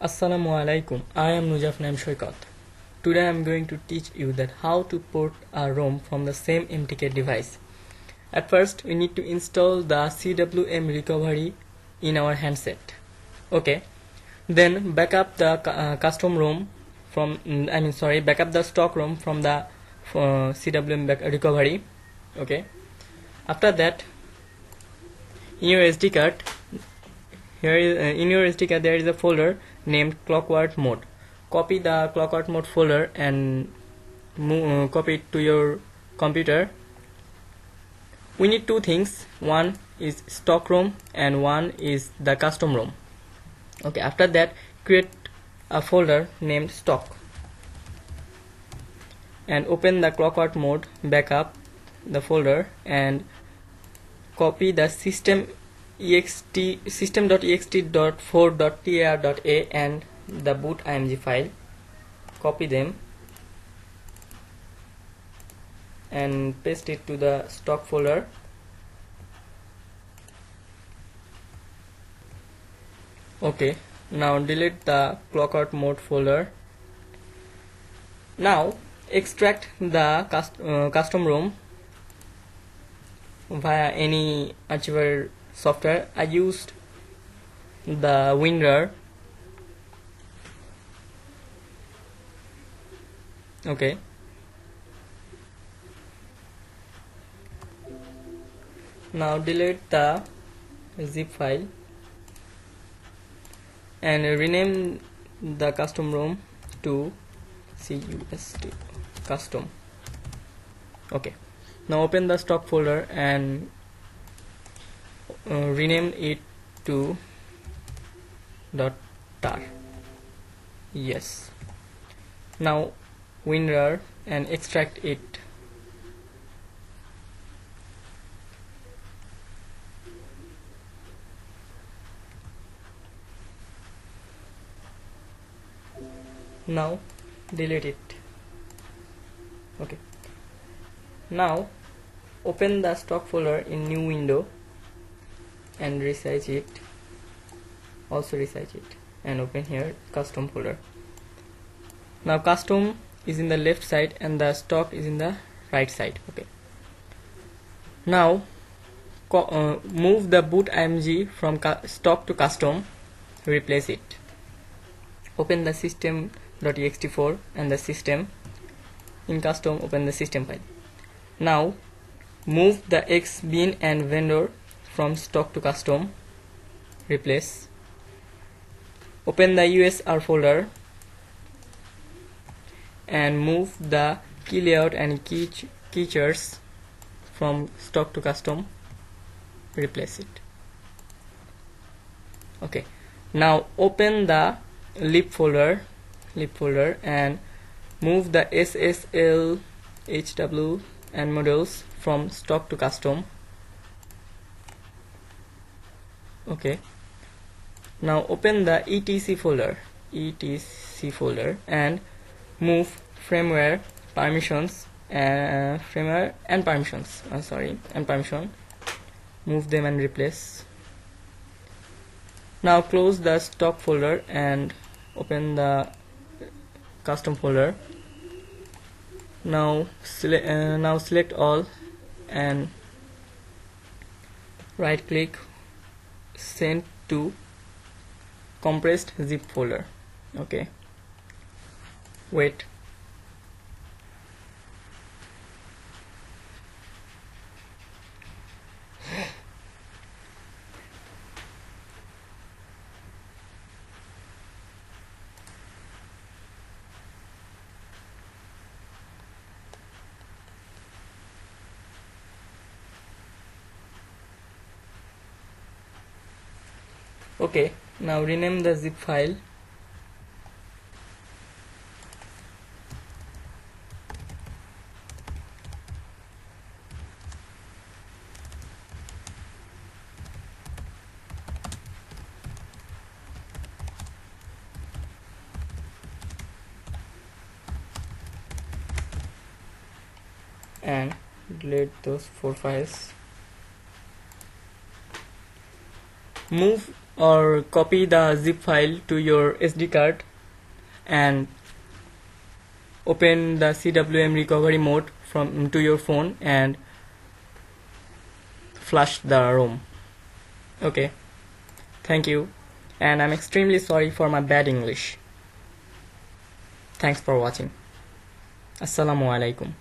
Assalamu alaikum. I am Nujaf Naim Shoikat. Today I am going to teach you that how to port a ROM from the same MTK device. At first, we need to install the CWM recovery in our handset. Okay. Then backup the uh, custom ROM from mm, I mean sorry backup the stock ROM from the uh, CWM back- recovery. Okay. After that, in your SD card, here is, uh, in your SD there is a folder named clockwork mode. Copy the clockwork mode folder and uh, copy it to your computer. We need two things. One is stock ROM and one is the custom ROM okay after that create a folder named stock. And open the clockwork mode backup the folder and copy the system ext system.ext.4.tar.a and the boot img file. Copy them and paste it to the stock folder. Okay now delete the clockwork mode folder. Now extract the cust- uh, custom ROM via any archiver software. I used the WinRAR okay. Now delete the zip file and rename the custom ROM to cust custom. Okay. Now open the stock folder and uh, rename it to dot tar. Yes. Now winrar and extract it. Now delete it. Okay. Now open the stock folder in new window and resize it. Also resize it and open here custom folder. Now custom is in the left side and the stock is in the right side. Okay. Now uh, move the boot img from stock to custom replace it. Open the system.ext4 and the system. In custom open the system file. Now move the x bin and vendor from stock to custom replace open the usr folder and move the key layout and key ch- keychars from stock to custom replace it. Okay now open the lib folder lib folder and move the ssl hw and modules from stock to custom okay. Now open the etc folder. Etc folder and move firmware permissions uh, firmware and permissions. Uh, sorry and permission. Move them and replace. Now close the stock folder and open the custom folder. Now sele- uh, now select all and right click send to compressed zip folder. Okay. Wait okay now rename the zip file. And delete those four files. Move or copy the zip file to your SD card and open the CWM recovery mode from to your phone and flush the ROM. Okay. Thank you. And I'm extremely sorry for my bad English. Thanks for watching. Assalamu alaikum